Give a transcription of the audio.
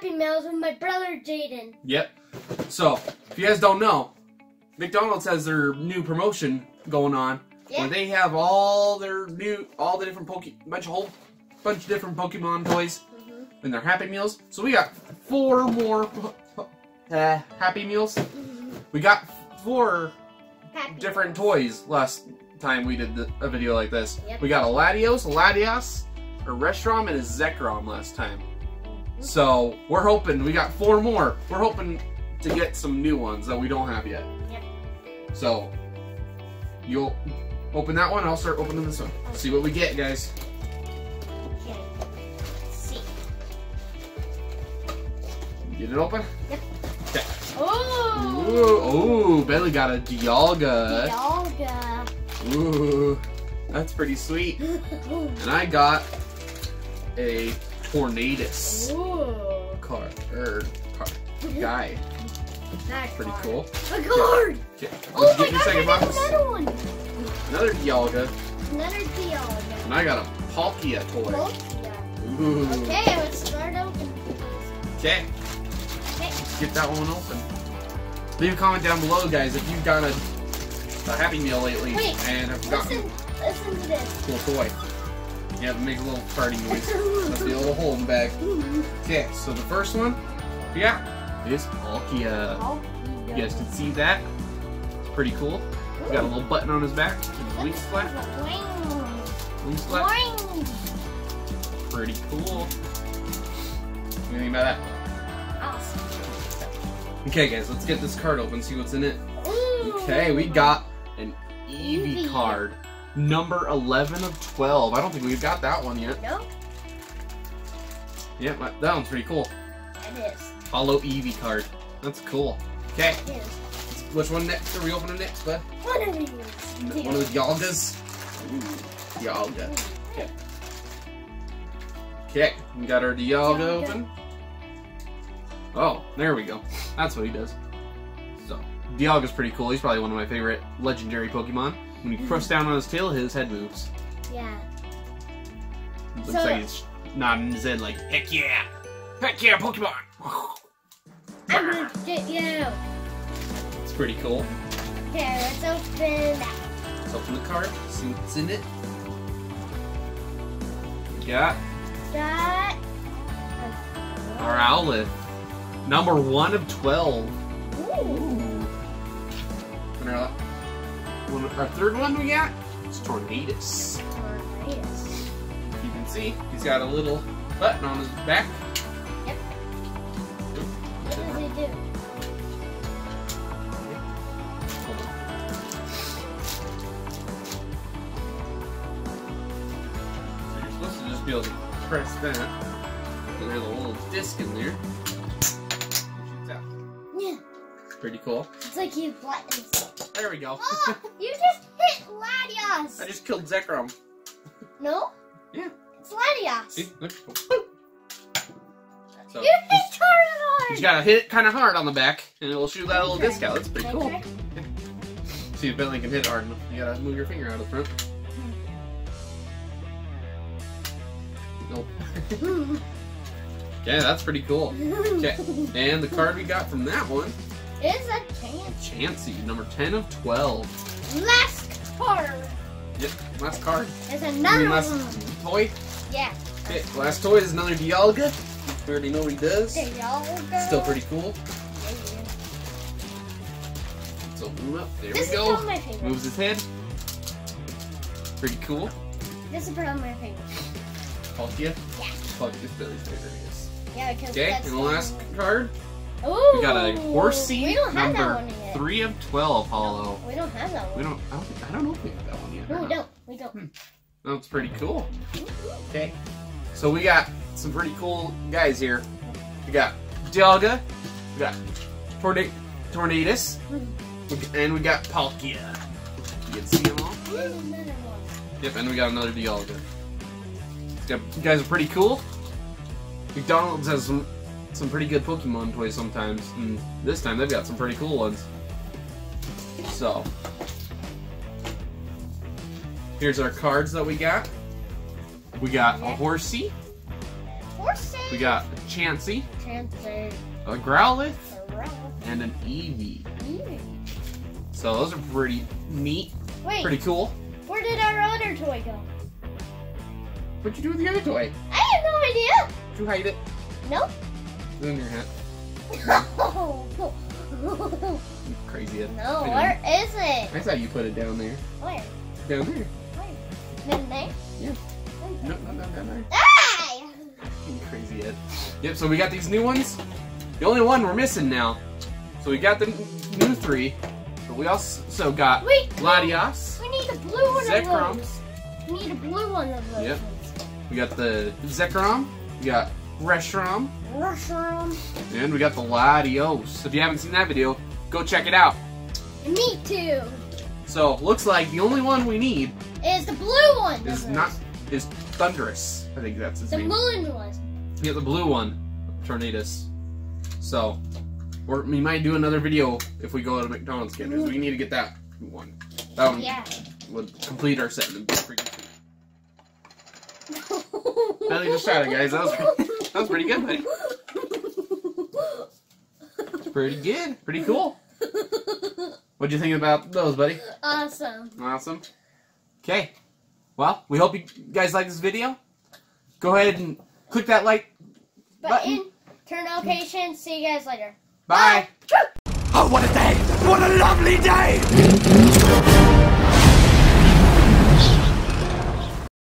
Happy Meals with my brother Jaden. Yep. So, if you guys don't know, McDonald's has their new promotion going on Yeah. where they have all their new, all the different Poke, bunch of whole, bunch of different Pokemon toys Mhm. in their Happy Meals. So we got four more uh, Happy Meals. Mhm. We got four Happy different Meals. toys last time we did the, a video like this. Yep. We got a Latios, a Latias, a Reshiram, and a Zekrom last time. So we're hoping we got four more. We're hoping to get some new ones that we don't have yet. Yep. So you'll open that one. I'll start opening this one. See what we get, guys. Okay. Let's see. Get it open. Yep. Okay. Oh. Ooh, ooh, Bailey got a Dialga. Dialga. Ooh, that's pretty sweet. And I got a Tornadus Ooh. card, er, card guy. That Pretty card. cool. A card. Oh my get in the gosh, I second got box. another one. Another Dialga, Another Dialga. and I got a Palkia toy. Yeah. Ooh. Okay, let's start opening. Okay, Okay. get that one open. Leave a comment down below, guys, if you've got a, a Happy Meal lately Wait, and have gotten Listen, listen to this. a cool toy. Yeah, make a little farting noise. That's the little hole in the bag. Okay, so the first one yeah, is Palkia. Oh, You guys can see that. It's pretty cool. He's got a little button on his back. Wing flap. Wing flap. Pretty cool. Anything about that? Awesome. Okay, guys, let's get this card open, see what's in it. Okay, we got an Eevee. card. Number 11 of 12. I don't think we've got that one yet. Nope, Yeah, that one's pretty cool. it is. Hollow Eevee card. That's cool. Okay, which one next? Are we opening next, bud? One of these. One of the Yalgas? Ooh, Yalga. Okay, we got our Dialga. open. Oh, there we go. That's what he does. So, Dialga's pretty cool. He's probably one of my favorite legendary Pokemon. When you press down on his tail, his head moves. Yeah. Looks So- like he's nodding his head like, heck yeah! Heck yeah, Pokemon! I'm gonna get you. It's pretty cool. Okay, let's open that. Let's open the card, see what's in it. We got That. our Growlithe. Number one of 12. One, our third one we got is Tornadus. Tornadoes. You can see he's got a little button on his back. Yep. What does it do? So you're supposed to just be able to press that. And there's a little disc in there. Pretty cool. It's like you buttons. There we go. Oh, you just hit Latias. I just killed Zekrom. No? Yeah. It's Latias. See? Look. So You hit Charizard. you gotta hit it kind of hard on the back, and it'll shoot that little disc out. That's pretty cool. Okay. See if Bentley can hit hard enough. You gotta move your finger out of front. Nope. okay, that's pretty cool. Okay, and the card we got from that one, It's a chance. Chansey, number 10 of 12. Last card. Yep, last card. There's I another mean, last one. toy. Yeah. Okay, last toy is another Dialga. We already know what he does. There. Still pretty cool. Yeah, yeah. Let's open him up. There This we is go. probably my favorite. Moves his head. Pretty cool. This is probably my favorite. Palkia. Yeah. Palkia's Billy's favorite, I guess. Yeah, because Okay, and the last one. card, Ooh. we got a Horsea We don't have that number one yet. three of twelve hollow. We don't have that We one. don't. I don't, think- I don't know if we have that one yet. No, we don't. We don't. Hmm. That's pretty cool. Okay, so we got some pretty cool guys here. We got Dialga, we got Torna- Tornadus, hmm. and we got Palkia. You can see them all. There's another one. Yep, and we got another Dialga. Yeah, you guys are pretty cool. McDonald's has some some pretty good Pokemon toys sometimes, and this time they've got some pretty cool ones. So, here's our cards that we got. We got a Horsea, Horsea. We got a Chansey, Chancellor. a Growlithe, Ralph. and an Eevee. Mm. So those are pretty neat, Wait, pretty cool. where did our other toy go? What'd you do with the other toy? I have no idea. Did you hide it? Nope. In your hat. You crazy head. no, where is it? I thought you put it down there. Where? Down there. Where? There? Yeah. No, no, no, no, no. Hey! Crazy head. Yep, so we got these new ones. The only one we're missing now. So we got the new three, but we also got Wait, Latias. we need a blue one of Zekrom. those. We need a blue one of those. Yep. We got the Zekrom. We got Reshiram. Mushroom. And we got the Latios. If you haven't seen that video, go check it out. Me too. So, looks like the only one we need Is the blue one. is not is Thunderous. I think that's his the name. The moon one. Yeah, the blue one, Tornadus. So, we're, we might do another video if we go to McDonald's again, because we need to get that one. That one Yeah. would complete our set and be freaking sweet. Belly just tried it, guys. That was that was pretty good, buddy. Pretty good. Pretty cool. What'd you think about those, buddy? awesome. Awesome. Okay. Well, we hope you guys like this video. Go ahead and click that like Button. Turn notifications. See you guys later. Bye. Oh, what a day! What a lovely day!